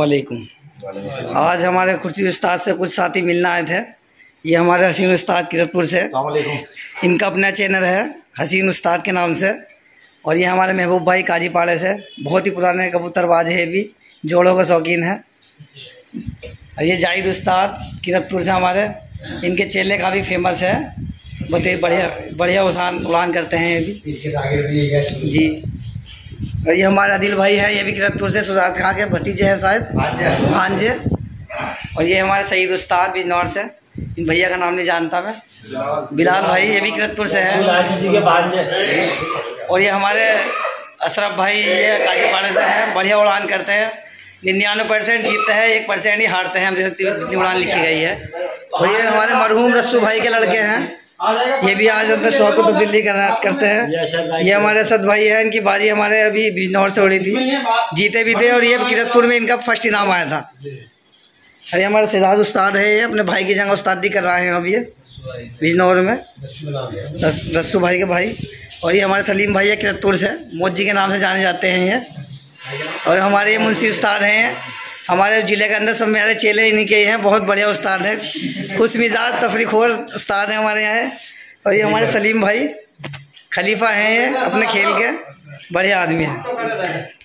अलकुम आज हमारे कुर्सी उस्ताद से कुछ साथी मिलना आए थे। ये हमारे हसीन उस्ताद किरतपुर से। इनका अपना चैनल है हसीन उस्ताद के नाम से। और ये हमारे महबूब भाई काजी पाड़े से। बहुत ही पुराने कबूतरबाज है भी जोड़ों का शौकीन है। और ये जाहिद उस्ताद किरतपुर से हमारे। इनके चेले काफ़ी फ़ेमस है। बहुत ही बढ़िया बढ़िया उड़ान उड़ान करते हैं ये भी। जी। और ये हमारे आदिल भाई है ये भी किरतपुर से सुजात खां के भतीजे हैं शायद। भांजे और ये हमारे सईद उस्ताद बिजनौर से इन भैया का नाम नहीं जानता मैं। बिलाल भाई ये भी किरतपुर से है। और ये हमारे अशरफ भाई ये काजीपाड़े से हैं। बढ़िया उड़ान करते हैं। निन्यानवे परसेंट जीतते हैं एक परसेंट ही हारते हैं। हम जितनी उड़ान लिखी गई है। और ये हमारे मरहूम रस्सू भाई के लड़के हैं। ये भी आज अपने शौक को तब्दीली करते हैं। ये हमारे सद भाई है इनकी बारी हमारे अभी बिजनौर से उड़ी थी। जीते भी थे और ये किरतपुर में इनका फ़र्स्ट इनाम आया था। अरे हमारे सिदाज उस्ताद है ये अपने भाई की जगह उस्तादी कर रहे हैं अब ये बिजनौर में। रस्सू भाई के भाई। और ये हमारे सलीम भाई है किरतपुर से। मोदी के नाम से जाने जाते हैं ये। और हमारे ये मुंशी उस्ताद हैं। हमारे ज़िले के अंदर सब मेरे चेले इन्हीं के हैं, बहुत बढ़िया उस्ताद है। खुश मिजाज तफरीखोर उस्ताद हैं हमारे यहाँ। और ये हमारे सलीम भाई, खलीफा हैं ये, अपने खेल के। बढ़िया आदमी हैं।